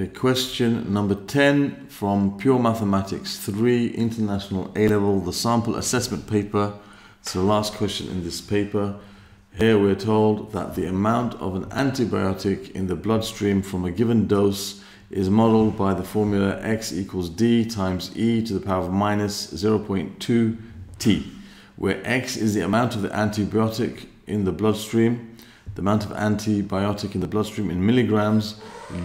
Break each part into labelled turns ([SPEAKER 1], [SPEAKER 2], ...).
[SPEAKER 1] Okay, question number 10 from Pure Mathematics 3 International A Level, the sample assessment paper. It's the last question in this paper. Here we're told that the amount of an antibiotic in the bloodstream from a given dose is modeled by the formula x equals d times e to the power of minus 0.2 t, where x is the amount of the antibiotic in the bloodstream, the amount of antibiotic in the bloodstream in milligrams,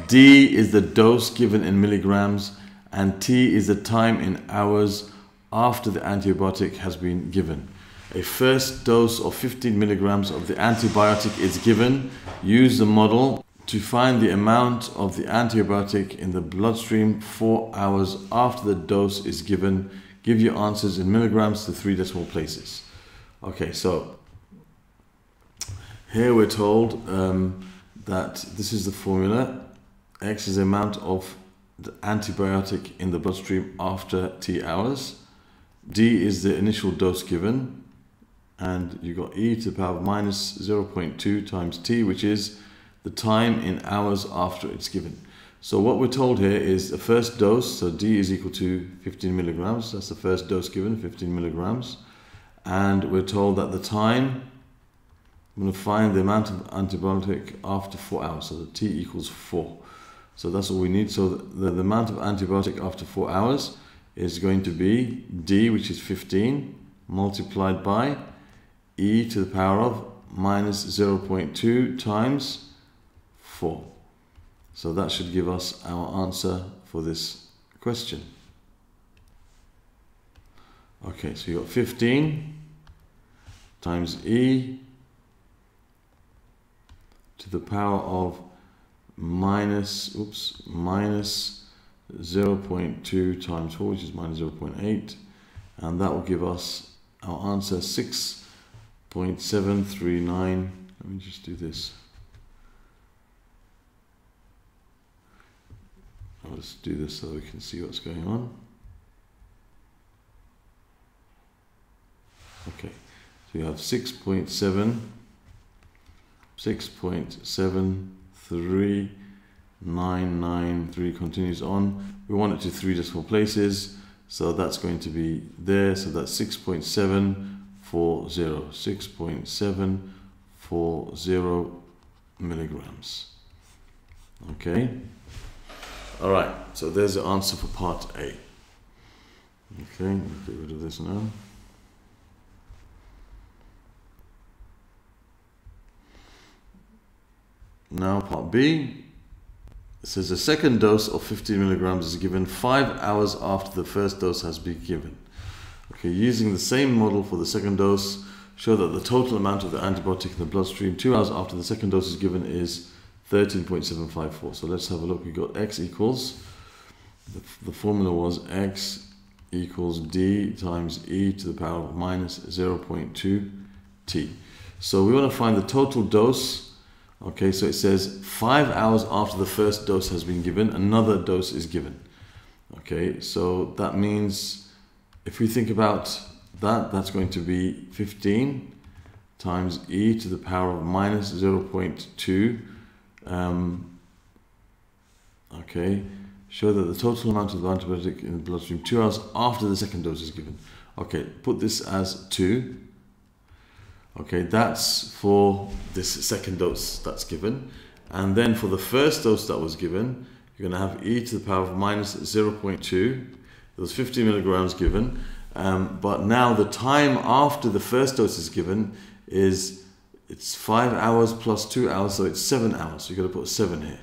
[SPEAKER 1] d is the dose given in milligrams, and t is the time in hours after the antibiotic has been given. A first dose of 15 milligrams of the antibiotic is given. Use the model to find the amount of the antibiotic in the bloodstream four hours after the dose is given. Give your answers in milligrams to three decimal places. Okay, so here we're told um, that this is the formula. X is the amount of the antibiotic in the bloodstream after T hours. D is the initial dose given. And you got e to the power of minus 0.2 times t, which is the time in hours after it's given. So what we're told here is the first dose, so D is equal to 15 milligrams. That's the first dose given, 15 milligrams. And we're told that the time, I'm going to find the amount of antibiotic after four hours. So the T equals four. So that's all we need. So the, the amount of antibiotic after four hours is going to be D, which is 15, multiplied by E to the power of minus 0.2 times 4. So that should give us our answer for this question. Okay, so you got 15 times e to the power of minus, oops, minus 0.2 times 4, which is minus 0.8. And that will give us our answer 6.739. Let me just do this. Let's do this so we can see what's going on. Okay, so you have 6.7, 6.73993 continues on. We want it to three decimal places, so that's going to be there. So that's 6.740, 6.740 milligrams. Okay. All right, so there's the answer for part A. Okay, get rid of this now. Now part B. It says the second dose of 15 milligrams is given five hours after the first dose has been given. Okay, using the same model for the second dose, show that the total amount of the antibiotic in the bloodstream two hours after the second dose is given is 13.754. So let's have a look. We got x equals, the, the formula was x equals d times e to the power of minus 0.2 t. So we want to find the total dose. Okay, so it says five hours after the first dose has been given, another dose is given. Okay, so that means if we think about that, that's going to be 15 times e to the power of minus 0.2 um, okay, show that the total amount of the antibiotic in the bloodstream two hours after the second dose is given. Okay, put this as 2. Okay, that's for this second dose that's given. And then for the first dose that was given, you're going to have e to the power of minus 0.2. There was 50 milligrams given. Um, but now the time after the first dose is given is it's five hours plus two hours, so it's seven hours. So you've got to put seven here.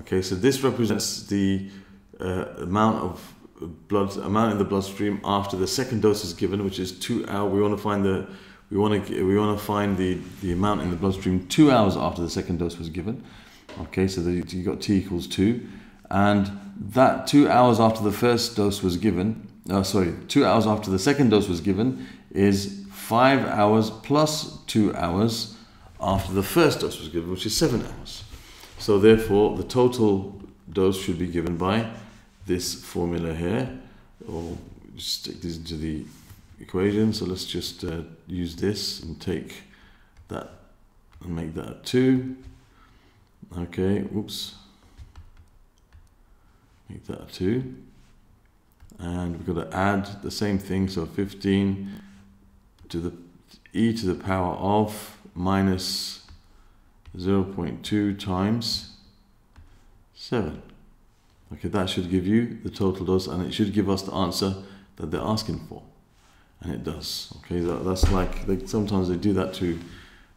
[SPEAKER 1] Okay, so this represents the uh, amount of blood amount in the bloodstream after the second dose is given, which is two hours. We want to find the we want to we want to find the the amount in the bloodstream two hours after the second dose was given. Okay, so the, you got t equals two, and that two hours after the first dose was given. Uh, sorry, two hours after the second dose was given is five hours plus two hours after the first dose was given, which is seven hours. So therefore, the total dose should be given by this formula here, or just stick this into the equation. So let's just uh, use this and take that and make that two. Okay, whoops. make that a 2. And we've got to add the same thing, so 15 to the e to the power of minus 0.2 times 7. Okay, that should give you the total dose and it should give us the answer that they're asking for. And it does. Okay, that, that's like, they, sometimes they do that to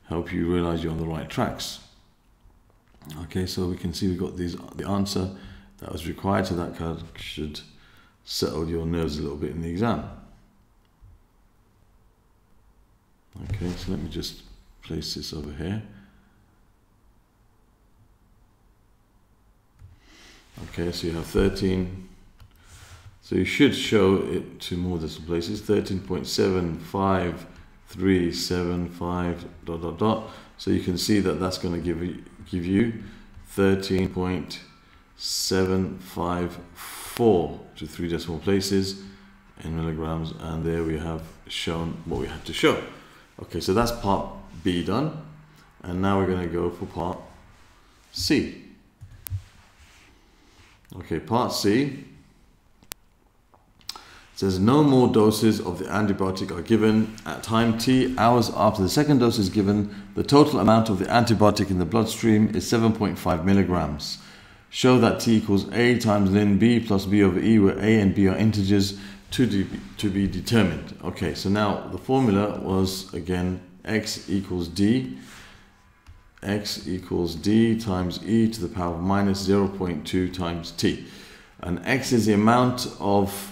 [SPEAKER 1] help you realize you're on the right tracks. Okay, so we can see we got these the answer that was required, so that card should settle your nerves a little bit in the exam. Okay, so let me just place this over here. Okay, so you have 13. So you should show it to more decimal places. 13.75375 dot dot dot. So you can see that that's going to give you, give you 13.754 to three decimal places in milligrams. And there we have shown what we had to show. Okay, so that's part B done. And now we're going to go for part C. Okay, part C says no more doses of the antibiotic are given at time t hours after the second dose is given. The total amount of the antibiotic in the bloodstream is 7.5 milligrams. Show that t equals a times ln b plus b over e, where a and b are integers to, de to be determined. Okay, so now the formula was again x equals d x equals d times e to the power of minus 0.2 times t. And x is the amount of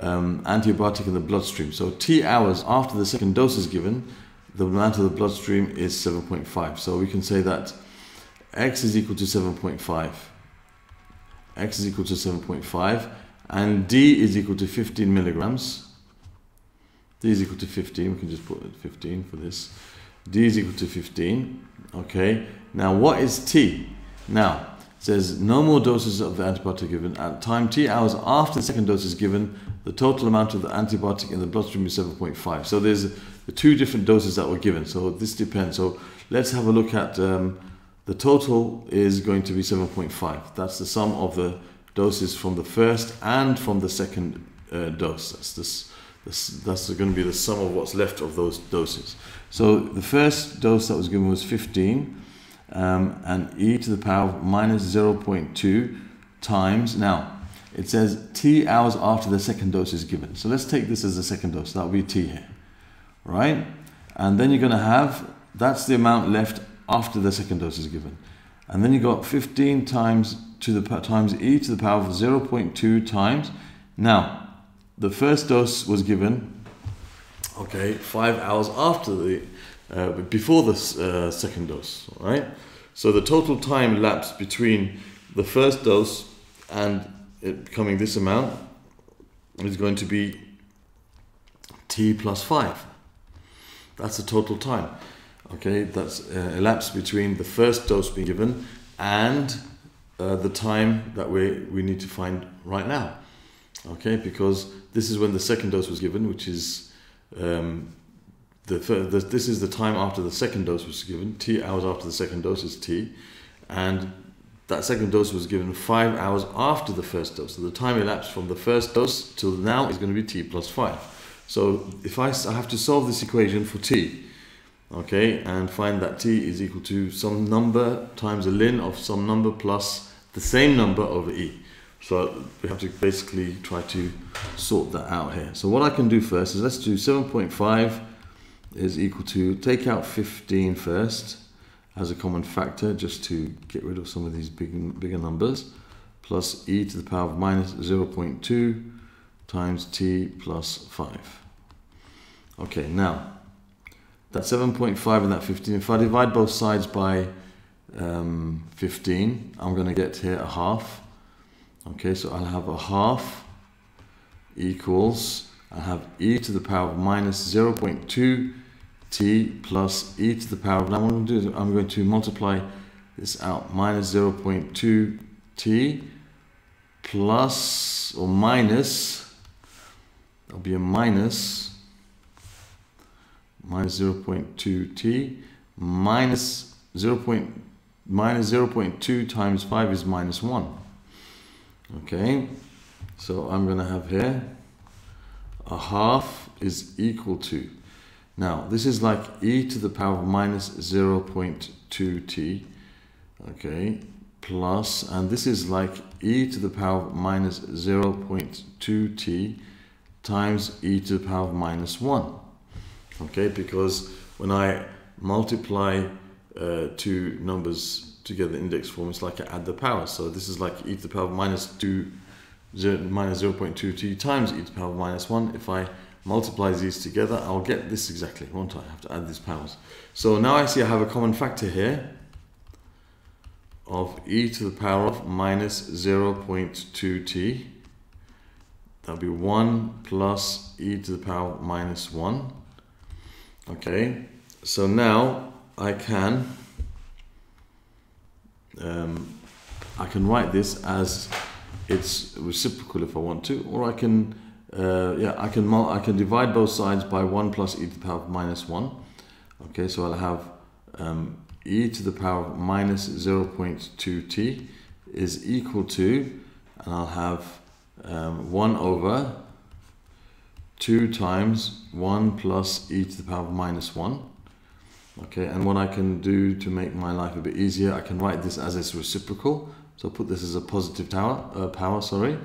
[SPEAKER 1] um, antibiotic in the bloodstream. So t hours after the second dose is given, the amount of the bloodstream is 7.5. So we can say that x is equal to 7.5. x is equal to 7.5 and d is equal to 15 milligrams. d is equal to 15. We can just put 15 for this. d is equal to 15. Okay. Now what is t? Now says no more doses of the antibiotic given at time. T hours after the second dose is given the total amount of the antibiotic in the bloodstream is 7.5 so there's the two different doses that were given. So this depends. So let's have a look at um, the total is going to be 7.5 that's the sum of the doses from the first and from the second uh, dose. That's this, this that's going to be the sum of what's left of those doses. So the first dose that was given was 15 um, and e to the power of minus 0.2 times. Now, it says t hours after the second dose is given. So let's take this as the second dose. That will be t here, right? And then you're going to have, that's the amount left after the second dose is given. And then you got 15 times to the times e to the power of 0.2 times. Now, the first dose was given, okay, five hours after the uh, before the uh, second dose, right? So the total time elapsed between the first dose and it becoming this amount is going to be t plus 5. That's the total time. Okay, that's uh, elapsed between the first dose being given and uh, the time that we, we need to find right now. Okay, because this is when the second dose was given, which is um, the, the, this is the time after the second dose was given. T hours after the second dose is T, and that second dose was given five hours after the first dose. So the time elapsed from the first dose till now is going to be T plus five. So if I, I have to solve this equation for T, okay, and find that T is equal to some number times a ln of some number plus the same number over E. So we have to basically try to sort that out here. So what I can do first is let's do 7.5 is equal to, take out 15 first as a common factor just to get rid of some of these big, bigger numbers, plus e to the power of minus 0.2 times t plus 5. Okay, now, that 7.5 and that 15, if I divide both sides by um, 15, I'm going to get here a half. Okay, so I'll have a half equals, I have e to the power of minus 0.2 t plus e to the power of, now what I'm going to do is I'm going to multiply this out, minus 0.2 t plus or minus, there'll be a minus, minus 0.2 t minus 0. minus 0.2 times 5 is minus 1. Okay, so I'm going to have here a half is equal to. Now, this is like e to the power of minus 0.2t, okay, plus, and this is like e to the power of minus 0.2t times e to the power of minus 1, okay, because when I multiply uh, two numbers together in index form, it's like I add the power. So this is like e to the power of minus 2, 0, minus 0.2t times e to the power of minus 1. If I multiply these together, I'll get this exactly, won't I? I have to add these powers. So now I see I have a common factor here of e to the power of minus 0.2t. That'll be 1 plus e to the power of minus 1. Okay, so now I can um, I can write this as its reciprocal if I want to, or I can uh, yeah I can I can divide both sides by one plus e to the power of minus one. Okay, so I'll have um, e to the power of minus 0.2t is equal to, and I'll have um, 1 over 2 times 1 plus e to the power of minus 1 Okay, and what I can do to make my life a bit easier, I can write this as its reciprocal. So I'll put this as a positive tower, uh, power, sorry.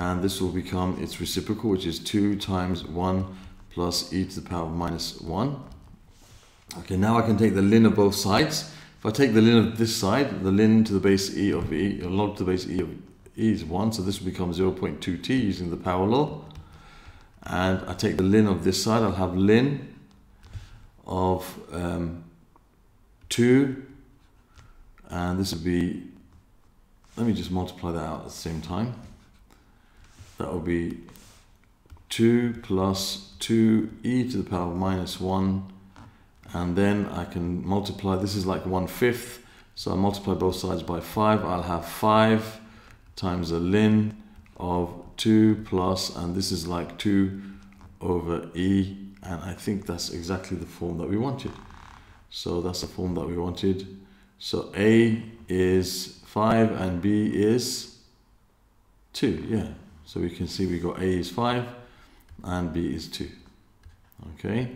[SPEAKER 1] And this will become its reciprocal, which is 2 times 1 plus e to the power of minus 1. Okay, now I can take the ln of both sides. If I take the ln of this side, the ln to the base e of e, log to the base e of e is 1, so this will become 0.2t using the power law. And I take the ln of this side, I'll have ln of um, 2 and this would be let me just multiply that out at the same time that will be 2 plus 2e to the power of minus 1 and then I can multiply this is like 1 fifth so I multiply both sides by 5 I'll have 5 times a ln of 2 plus and this is like 2 over e. And I think that's exactly the form that we wanted. So that's the form that we wanted. So A is 5 and B is 2 yeah so we can see we got A is 5 and B is 2 okay?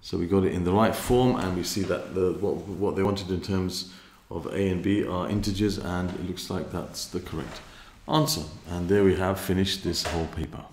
[SPEAKER 1] So we got it in the right form and we see that the what, what they wanted in terms of A and B are integers and it looks like that's the correct answer. And there we have finished this whole paper